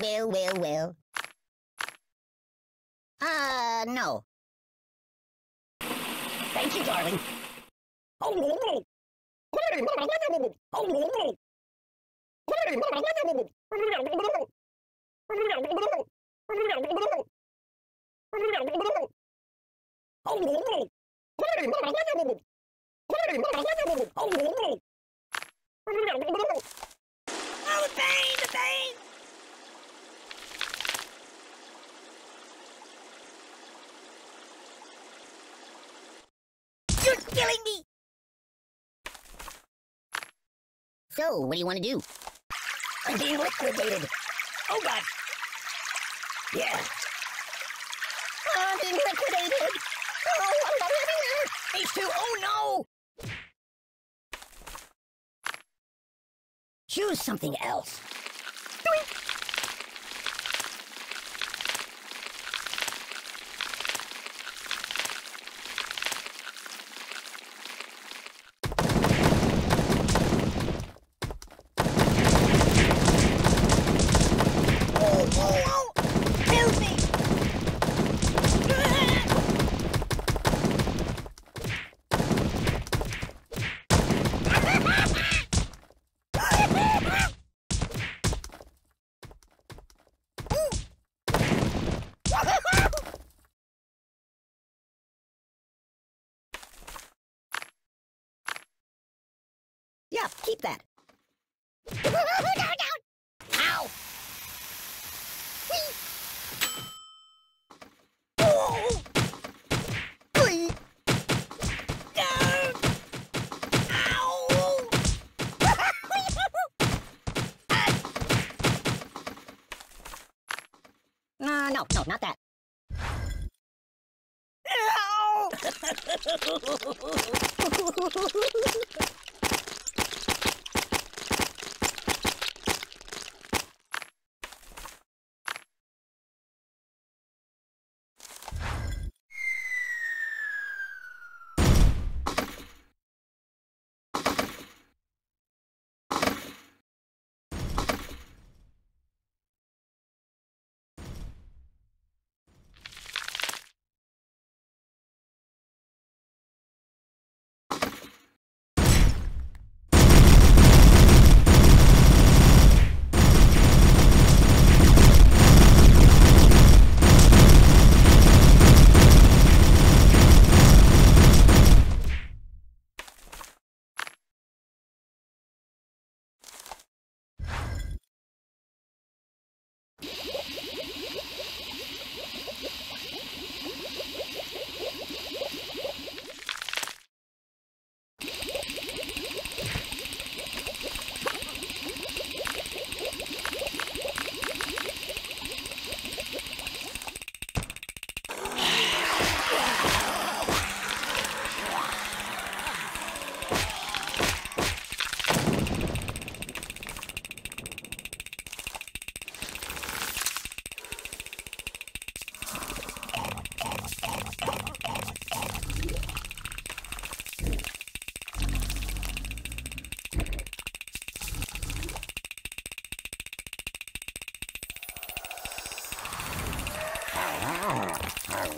Well, well, well. Uh, no. Thank you, darling. Oh, So, what do you want to do? I'm being liquidated. Oh, God. Yeah. Oh, I'm being liquidated. Oh, I'm not H2, oh no! Choose something else. Oh, oh, oh! Help me! Yeah, keep that. Ow! Oh! Whee! No! Ow! Uh, no, no, not that. Ow!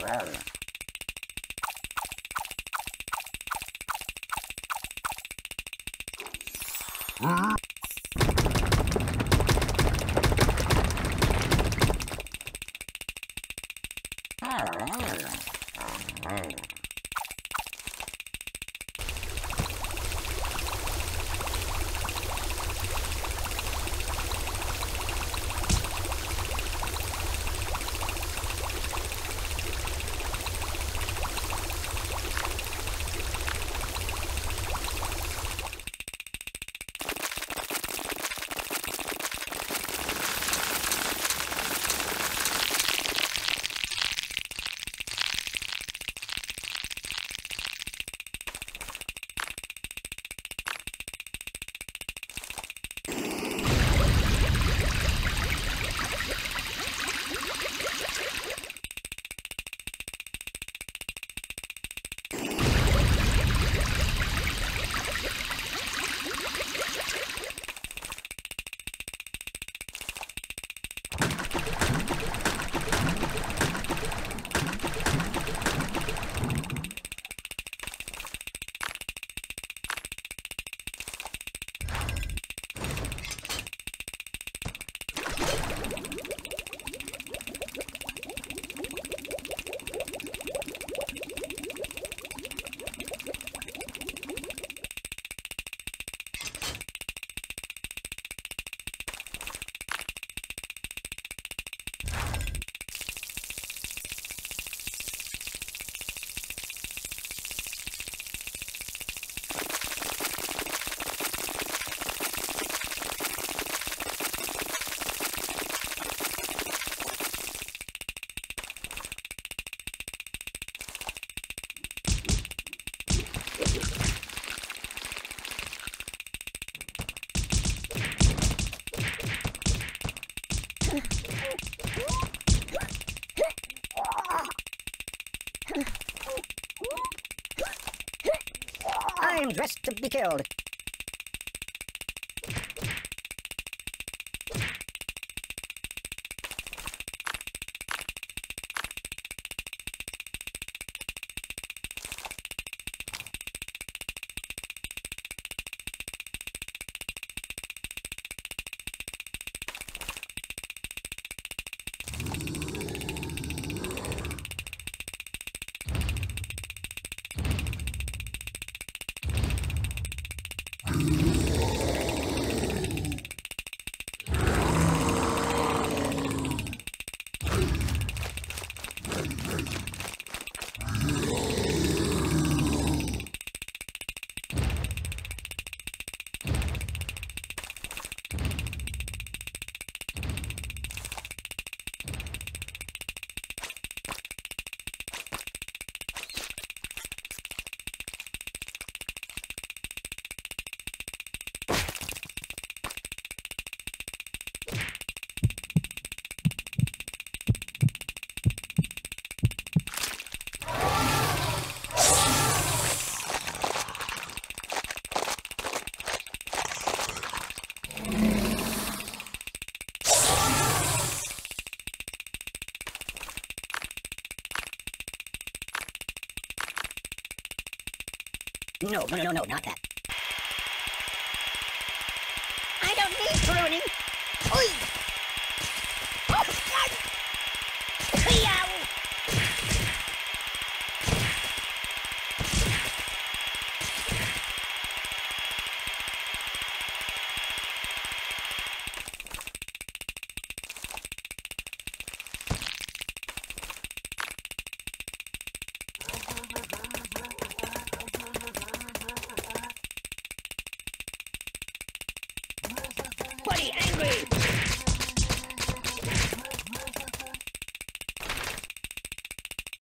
router. Mm-hmm. I'm dressed to be killed. No, no, no, no, not that. I don't need pruning. Oi!